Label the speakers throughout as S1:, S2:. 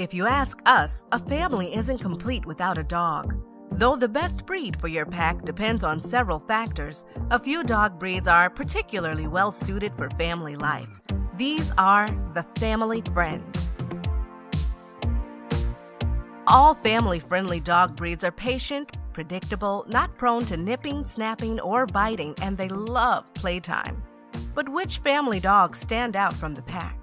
S1: If you ask us, a family isn't complete without a dog. Though the best breed for your pack depends on several factors, a few dog breeds are particularly well suited for family life. These are the family friends. All family friendly dog breeds are patient, predictable, not prone to nipping, snapping, or biting, and they love playtime. But which family dogs stand out from the pack?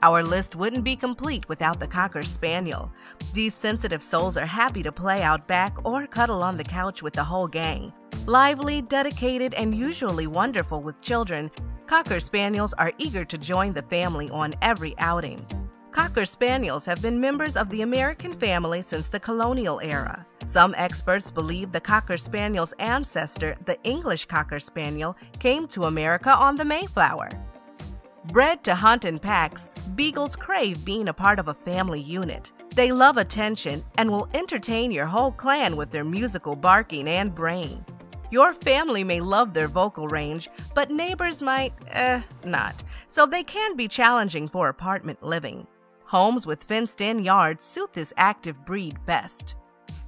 S1: Our list wouldn't be complete without the Cocker Spaniel. These sensitive souls are happy to play out back or cuddle on the couch with the whole gang. Lively, dedicated, and usually wonderful with children, Cocker Spaniels are eager to join the family on every outing. Cocker Spaniels have been members of the American family since the colonial era. Some experts believe the Cocker Spaniel's ancestor, the English Cocker Spaniel, came to America on the Mayflower. Bred to hunt in packs, beagles crave being a part of a family unit. They love attention and will entertain your whole clan with their musical barking and braying. Your family may love their vocal range, but neighbors might, eh, not, so they can be challenging for apartment living. Homes with fenced in yards suit this active breed best.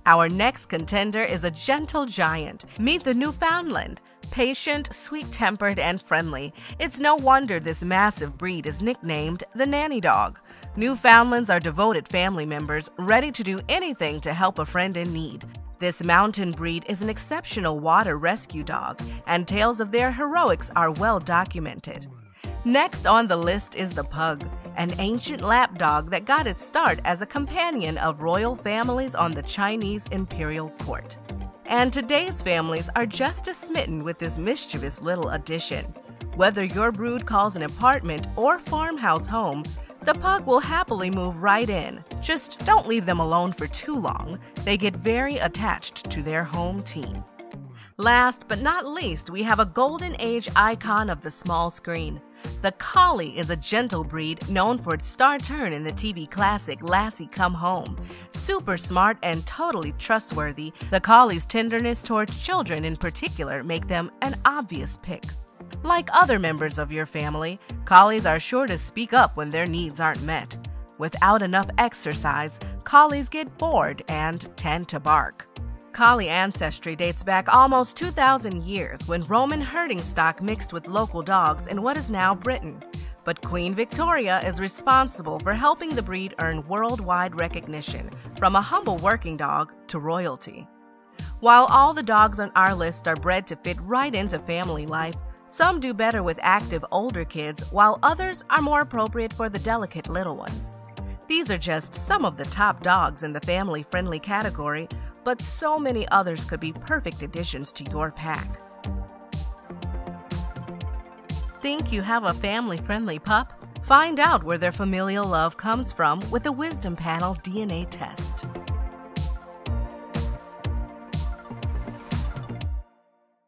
S1: Our next contender is a gentle giant. Meet the Newfoundland. Patient, sweet tempered, and friendly. It's no wonder this massive breed is nicknamed the nanny dog. Newfoundlands are devoted family members, ready to do anything to help a friend in need. This mountain breed is an exceptional water rescue dog, and tales of their heroics are well documented. Next on the list is the pug, an ancient lapdog that got its start as a companion of royal families on the Chinese imperial court. And today's families are just as smitten with this mischievous little addition. Whether your brood calls an apartment or farmhouse home, the pug will happily move right in. Just don't leave them alone for too long. They get very attached to their home team. Last but not least, we have a golden age icon of the small screen. The Collie is a gentle breed known for its star turn in the TV classic Lassie Come Home. Super smart and totally trustworthy, the Collie's tenderness towards children in particular make them an obvious pick. Like other members of your family, Collies are sure to speak up when their needs aren't met. Without enough exercise, Collies get bored and tend to bark. Collie ancestry dates back almost 2,000 years when Roman herding stock mixed with local dogs in what is now Britain. But Queen Victoria is responsible for helping the breed earn worldwide recognition, from a humble working dog to royalty. While all the dogs on our list are bred to fit right into family life, some do better with active older kids, while others are more appropriate for the delicate little ones. These are just some of the top dogs in the family friendly category, but so many others could be perfect additions to your pack. Think you have a family friendly pup? Find out where their familial love comes from with a Wisdom Panel DNA test.